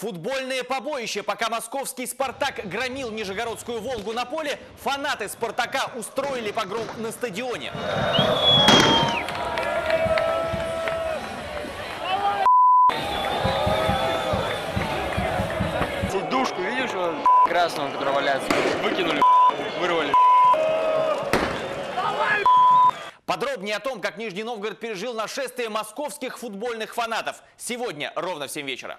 Футбольные побоище, Пока московский «Спартак» громил Нижегородскую «Волгу» на поле, фанаты «Спартака» устроили погром на стадионе. Душку, видишь, он красного, который валяется, выкинули, вырвали. Подробнее о том, как Нижний Новгород пережил нашествие московских футбольных фанатов. Сегодня ровно в 7 вечера.